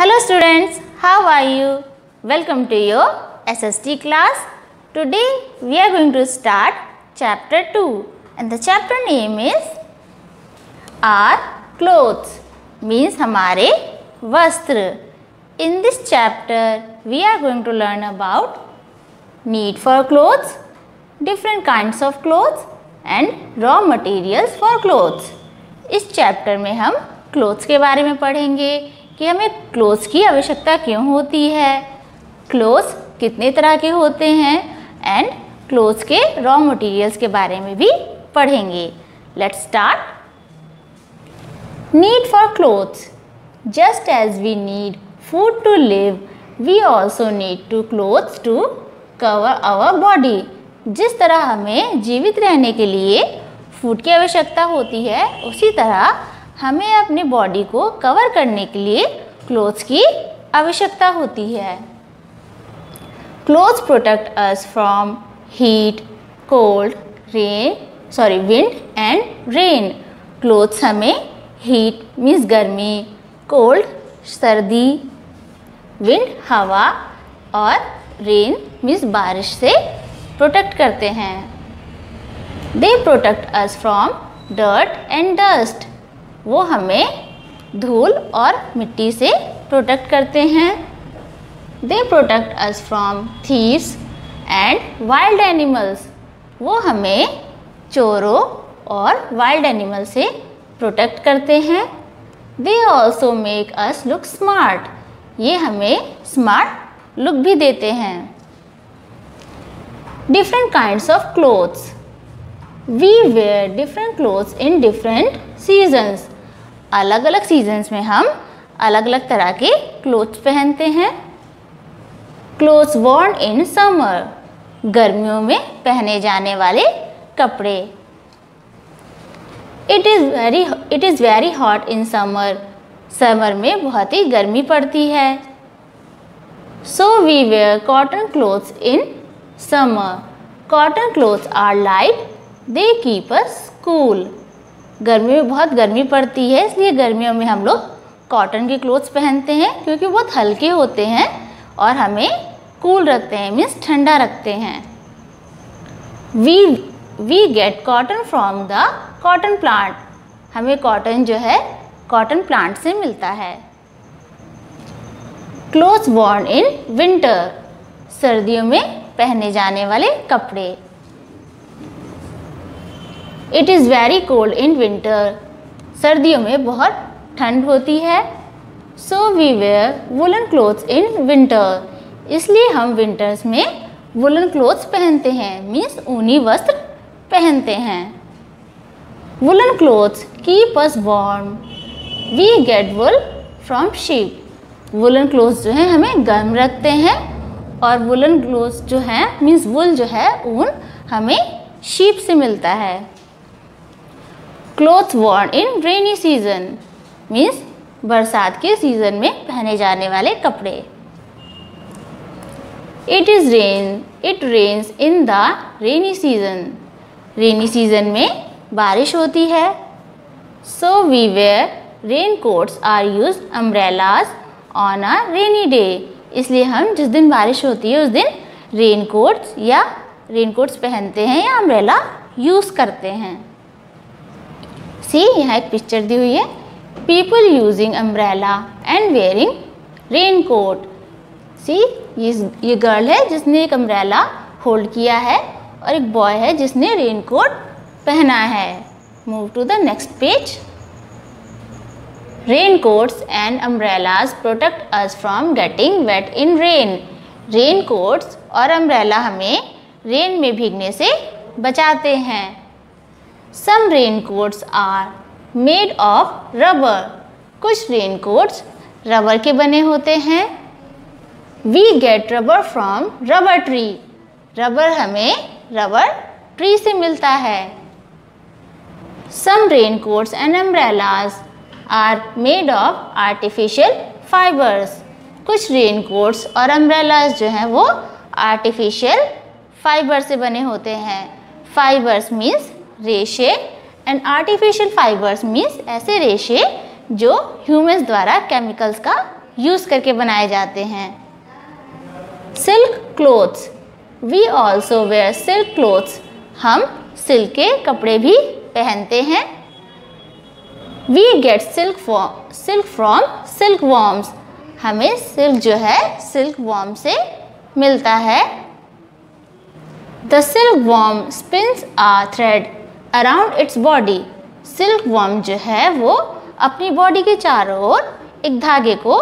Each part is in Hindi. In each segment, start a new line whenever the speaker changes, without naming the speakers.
Hello students, how are you? Welcome to your SST class. Today we are going to start chapter 2 and the chapter name is Our Clothes means हमारे वस्त्र. In this chapter we are going to learn about need for clothes, different kinds of clothes and raw materials for clothes. इस चैप्टर में हम क्लोथ्स के बारे में पढ़ेंगे कि हमें क्लोथ्स की आवश्यकता क्यों होती है? क्लोथ्स कितने तरह के होते हैं? एंड क्लोथ्स के रॉ मटेरियल्स के बारे में भी पढ़ेंगे। Let's start need for clothes just as we need food to live we also need to clothes to cover our body जिस तरह हमें जीवित रहने के लिए फ़ूड की आवश्यकता होती है, उसी तरह हमें अपनी बॉडी को कवर करने के लिए क्लोथ्स की आवश्यकता होती है। Clothes protect us from heat cold rain sorry wind and rain clothes हमें हीट मीन्स गर्मी कोल्ड सर्दी विंड हवा और रेन मीन्स बारिश से प्रोटेक्ट करते हैं। They protect us from dirt and dust वो हमें धूल और मिट्टी से प्रोटेक्ट करते हैं। They protect us from thieves and wild animals वो हमें चोरों और वाइल्ड एनिमल से प्रोटेक्ट करते हैं। They also make us look smart ये हमें स्मार्ट लुक भी देते हैं। Different kinds of clothes we wear different clothes in different seasons अलग अलग सीजन्स में हम अलग अलग तरह के क्लोथ्स पहनते हैं। क्लोथ्स वॉर्न इन समर गर्मियों में पहने जाने वाले कपड़े। It is very it is very hot in summer summer में बहुत ही गर्मी पड़ती है। So we wear cotton clothes in summer cotton clothes are light they keep us cool गर्मी में बहुत गर्मी पड़ती है, इसलिए गर्मियों में हम लोग कॉटन के क्लोथ्स पहनते हैं, क्योंकि बहुत हल्के होते हैं और हमें कूल रखते हैं मीन्स ठंडा रखते हैं। We we get cotton from the cotton plant हमें कॉटन जो है कॉटन प्लांट से मिलता है। क्लोथ्स वॉर्न इन विंटर सर्दियों में पहने जाने वाले कपड़े। It is very cold in winter सर्दियों में बहुत ठंड होती है। So we wear woollen clothes in winter इसलिए हम विंटर्स में वुलन क्लोथ्स पहनते हैं। मीन्स ऊनी वस्त्र पहनते हैं। Woollen clothes keep us warm we get wool from sheep woollen clothes जो हैं हमें गर्म रखते हैं। और वुलन क्लोथ्स जो हैं मीन्स वुल जो है, ऊन हमें शीप से मिलता है। Clothes worn in rainy season means बरसात के सीज़न में पहने जाने वाले कपड़े। It is rain it rains in the rainy season rainy season में बारिश होती है। So we wear rain coats or use umbrellas on a rainy day इसलिए हम जिस दिन बारिश होती है, उस दिन रेन कोट्स या रेन कोट्स पहनते हैं या अम्ब्रेला यूज़ करते हैं। सी यहाँ एक पिक्चर दी हुई है। People using umbrella and wearing rain coat see ये ये गर्ल है जिसने एक अम्ब्रेला होल्ड किया है और एक बॉय है जिसने रेन कोट पहना है। Move to the next page rain coats and umbrellas protect us from getting wet in rain rain coats और अम्ब्रेला हमें रेन में भीगने से बचाते हैं। Some rain coats are made of rubber कुछ कोट्स रबर के बने होते हैं। We get rubber from rubber tree rubber हमें रबर ट्री से मिलता है। Some rain coats and umbrellas are made of artificial fibres कुछ रेन कोट्स और अम्ब्रेलाज जो हैं वो आर्टिफिशियल फाइबर से बने होते हैं। फाइबर्स मीन्स रेशे एंड आर्टिफिशियल फाइबर्स मीन्स ऐसे रेशे जो ह्यूमन्स द्वारा केमिकल्स का यूज़ करके बनाए जाते हैं। Silk clothes we also wear silk clothes हम सिल्क के कपड़े भी पहनते हैं। We get silk silk from silk worms हमें सिल्क जो है सिल्क वॉर्म से मिलता है। The silk worm spins a thread around its body silk worm जो है वो अपनी बॉडी के चारों ओर एक धागे को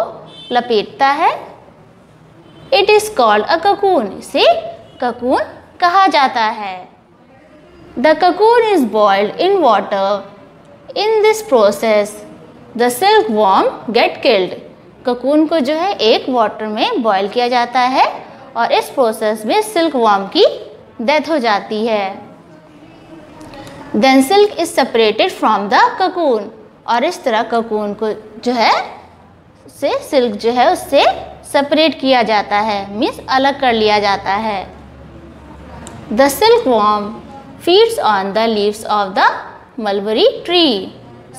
लपेटता है। It is called a cocoon इसे ककून कहा जाता है। The cocoon is boiled in water in this process the silk worm get killed cocoon को जो है एक वाटर में बॉयल किया जाता है और इस प्रोसेस में सिल्क वॉर्म की डेथ हो जाती है। Then silk is separated from the cocoon और इस तरह ककून को जो है, से सिल्क जो है, उससे सेपरेट किया जाता है मीन्स अलग कर लिया जाता है। The silk worm feeds on the leaves of the mulberry tree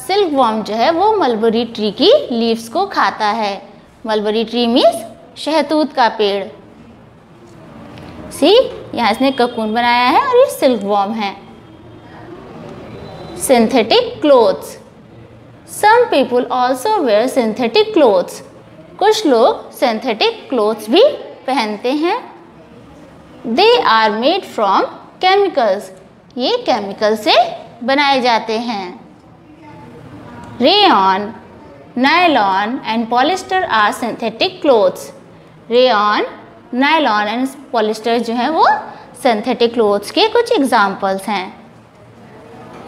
silk worm जो है, वो मलबरी ट्री की लीव्स को खाता है। मलबरी ट्री मीन्स शहतूत का पेड़। सी यहाँ इसने ककून बनाया है और ये सिल्क वॉर्म है। Synthetic clothes some people also wear synthetic clothes कुछ लोग सिंथेटिक क्लोथ्स भी पहनते हैं। They are made from chemicals ये केमिकल से बनाए जाते हैं। Rayon nylon and polyester are synthetic clothes rayon nylon and polyester जो है वो सिंथेटिक क्लोथ्स के कुछ एग्जाम्पल्स हैं।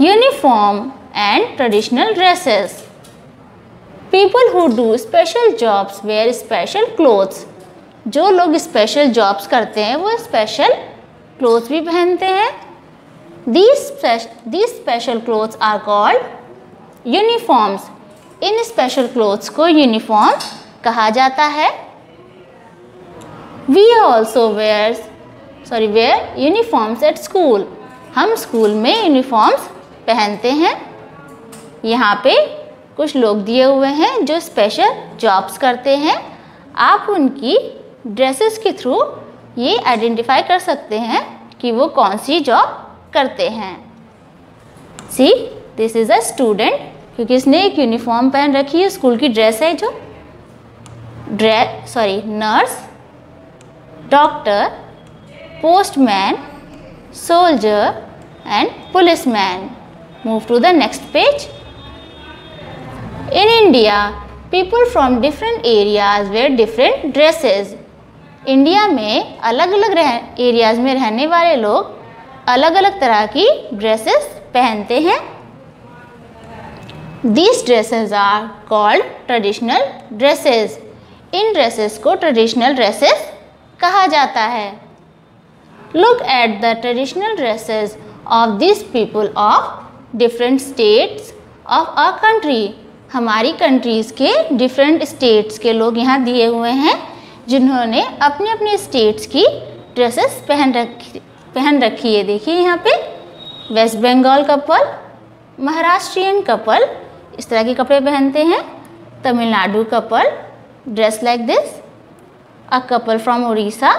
Uniform and traditional dresses. People who do special jobs wear special clothes. जो लोग स्पेशल जॉब्स करते हैं, वो स्पेशल क्लोथ्स भी पहनते हैं these special clothes are called uniforms in special clothes को यूनिफॉर्म कहा जाता है we also wear sorry wear uniforms at school हम स्कूल में यूनिफॉर्म्स पहनते हैं। यहाँ पे कुछ लोग दिए हुए हैं जो स्पेशल जॉब्स करते हैं। आप उनकी ड्रेसेस के थ्रू ये आइडेंटिफाई कर सकते हैं कि वो कौन सी जॉब करते हैं। See this is a student क्योंकि इसने एक यूनिफॉर्म पहन रखी है स्कूल की ड्रेस है जो। Dress sorry nurse doctor postman soldier and policeman move to the next page In India, people from different areas wear different dresses. India में अलग अलग एरियाज़ में रहने वाले लोग अलग अलग तरह की ड्रेसेस पहनते हैं। These dresses are called traditional dresses in dresses को ट्रेडिशनल ड्रेसेस कहा जाता है। Look at the traditional dresses of this people of different states of a country हमारी कंट्रीज़ के डिफरेंट स्टेट्स के लोग यहाँ दिए हुए हैं, जिन्होंने अपने अपने स्टेट्स की ड्रेसेस पहन रखी पहन रखी है। देखिए यहाँ पे वेस्ट बंगाल कपल महाराष्ट्रियन कपल इस तरह के कपड़े पहनते हैं। Tamil Nadu couple dress like this a couple from Orissa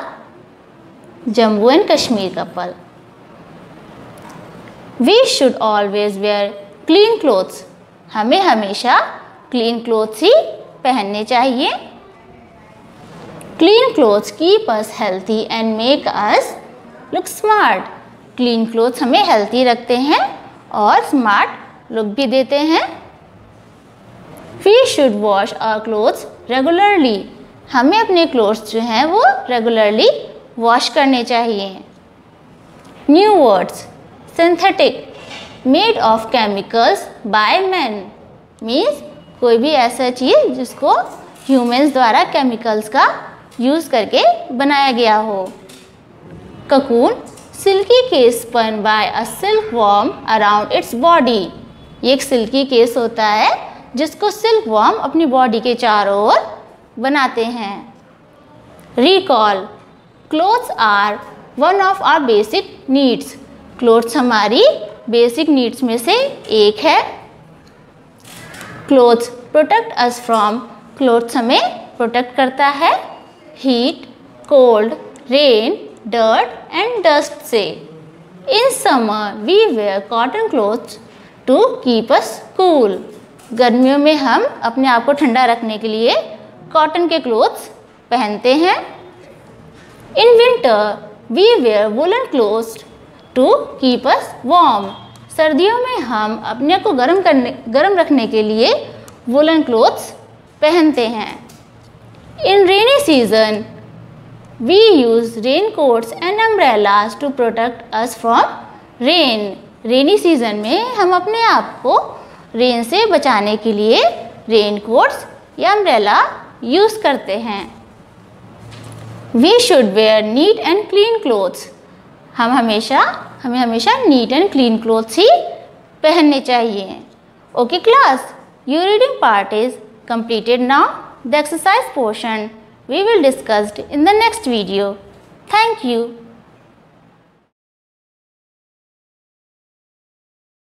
Jammu and Kashmir couple we should always wear clean clothes हमें हमेशा क्लीन क्लोथ्स ही पहनने चाहिए। Clean clothes keep us healthy and make us look smart clean clothes हमें हेल्थी रखते हैं और स्मार्ट लुक भी देते हैं। We should wash our clothes regularly हमें अपने क्लोथ्स जो हैं वो रेगुलरली वॉश करने चाहिए। New words synthetic made of chemicals by man means कोई भी ऐसा चीज़ जिसको ह्यूमंस द्वारा केमिकल्स का यूज़ करके बनाया गया हो। Cocoon silky case spun by a silk worm around its body ये एक सिल्की केस होता है, जिसको सिल्क वॉर्म अपनी बॉडी के चारों ओर बनाते हैं। Recall clothes are one of our basic needs clothes हमारी बेसिक नीड्स में से एक है। Clothes protect us from, clothes हमें प्रोटेक्ट करता है heat, cold, rain, dirt and dust से। In summer we wear cotton clothes to keep us cool. गर्मियों में हम अपने आप को ठंडा रखने के लिए कॉटन के क्लोथ्स पहनते हैं। In winter we wear woollen clothes to keep us warm सर्दियों में हम अपने को गर्म करने, गर्म रखने के लिए वुलन क्लोथ्स पहनते हैं। In rainy season we use raincoats and umbrellas to protect us from rain rainy season में हम अपने आप को रेन से बचाने के लिए रेन कोट्स या अम्ब्रेला यूज़ करते हैं। We should wear neat and clean clothes हम हमेशा, हमें हमेशा नीट एंड क्लीन क्लोथ्स ही पहनने चाहिए। Okay class you reading part is completed now the exercise portion we will discussed in the next video thank you